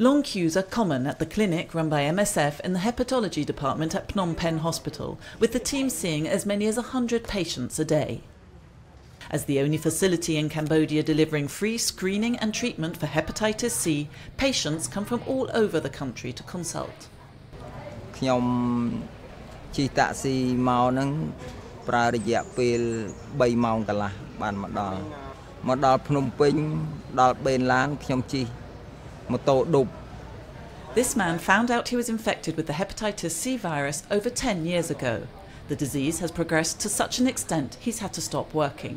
Long queues are common at the clinic run by MSF in the hepatology department at Phnom Penh Hospital, with the team seeing as many as 100 patients a day. As the only facility in Cambodia delivering free screening and treatment for hepatitis C, patients come from all over the country to consult. ខ្ញុំជិះតាក់ស៊ីមកហ្នឹងប្រើរយៈពេល3ម៉ោងកន្លះបានមកដល់មកដល់ភ្នំពេញដល់បេនឡានខ្ញុំជិះ ម៉ូតូឌុប This man found out he was infected with the hepatitis C virus over 10 years ago. The disease has progressed to such an extent he's had to stop working.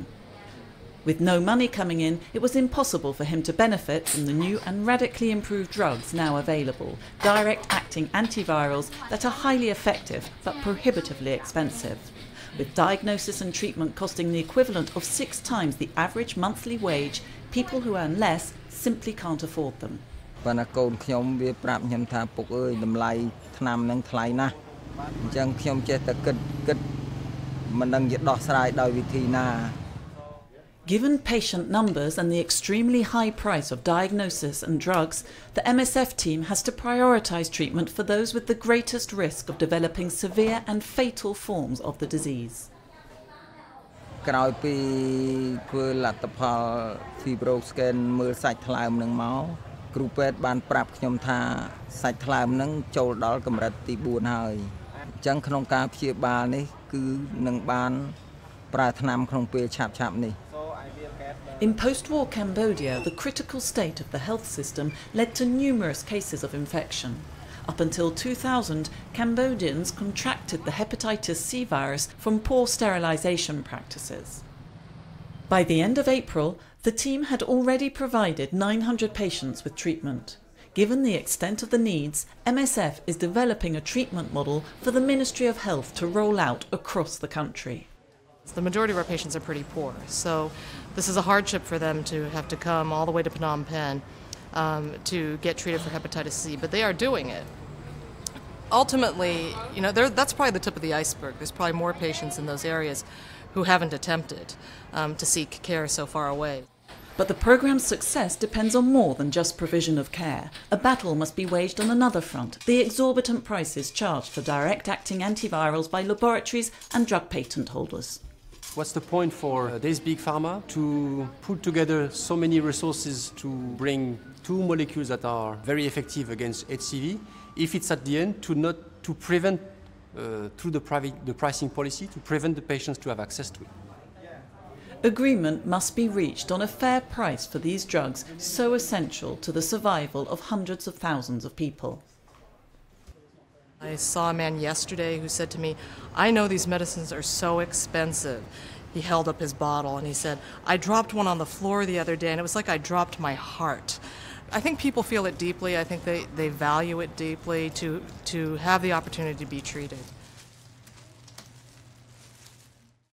With no money coming in, it was impossible for him to benefit from the new and radically improved drugs now available, direct acting antivirals that are highly effective but prohibitively expensive. With diagnosis and treatment costing the equivalent of six times the average monthly wage, people who earn less simply can't afford them. ប៉ុន្តែកូនខ្ញុំវាប្រាប់ខ្ញុំថាពុកអើយតម្លៃថ្នាំនឹងថ្លៃណាស់អញ្ចឹងខ្ញុំចេះតែគិតគិតមិនដឹងជាដោះស្រាយដោយវិធីណា Given patient numbers and the extremely high price of diagnosis and drugs, the MSF team has to prioritise treatment for those with the greatest risk of developing severe and fatal forms of the disease. ក្រោយពីធ្វើលទ្ធផល fibro scan មើលសាច់ថ្លើមនឹងមក គ្រូពេទ្យបានប្រាប់ខ្ញុំថាសាច់ថ្លើមនឹងចូលដល់កម្រិតទី4ហើយអញ្ចឹងក្នុងការព្យាបាលនេះគឺនឹងបានប្រើថ្នាំក្នុងពេលឆាប់ៗនេះ in post-war Cambodia, the critical state of the health system led to numerous cases of infection. Up until 2000, Cambodians contracted the hepatitis C virus from poor sterilization practices. By the end of April, the team had already provided 900 patients with treatment. Given the extent of the needs, MSF is developing a treatment model for the Ministry of Health to roll out across the country. The majority of our patients are pretty poor, so this is a hardship for them to have to come all the way to Phnom Penh um, to get treated for hepatitis C, but they are doing it. Ultimately, you know, that's probably the tip of the iceberg. There's probably more patients in those areas who haven't attempted um, to seek care so far away. But the program's success depends on more than just provision of care. A battle must be waged on another front the exorbitant prices charged for direct acting antivirals by laboratories and drug patent holders. What's the point for uh, this big pharma to put together so many resources to bring two molecules that are very effective against HCV if it's at the end to not to prevent uh, through the, private, the pricing policy to prevent the patients to have access to it. Agreement must be reached on a fair price for these drugs so essential to the survival of hundreds of thousands of people. I saw a man yesterday who said to me, I know these medicines are so expensive. He held up his bottle and he said, I dropped one on the floor the other day and it was like I dropped my heart. I think people feel it deeply. I think they, they value it deeply to, to have the opportunity to be treated.